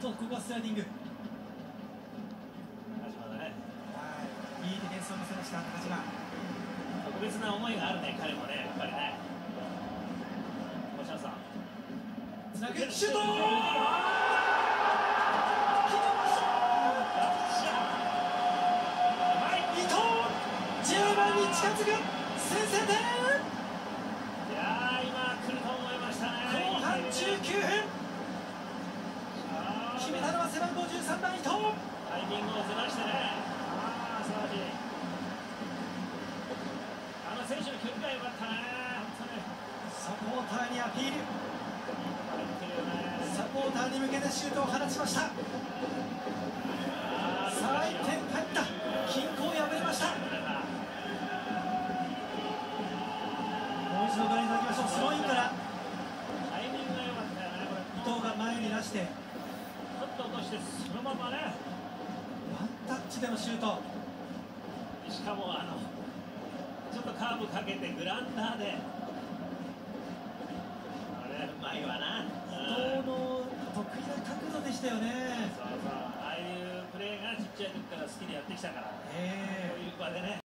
こはスライディング。中島だねはい。いいディフェンスを見せました中島。特別な思いがあるね彼もねやっぱりね。星野さん。つなぐ。シュート！伊藤10番に近づく。先制点。いやー今来ると思いましたね。後半19分背番号13番伊藤タイミングをずらしてねああ素晴らしいあの選手の距離が良かったね本当にサポーターにアピール。サポーターに向けてシュートを放ちました。さあ1点入った。均衡を破りました。もう一度ご覧いただきましょう。スローインから。タイミングが良かったよねこれ伊藤が前に出して。と落としてそのままね。ワンタッチでのシュート。しかもあのちょっとカーブかけてグラウンダーで。あれうまいわな。うん伊藤の得意な角度でしたよね。そうそう。ああいうプレーがちっちゃい時から好きでやってきたから。こえ。ういう場でね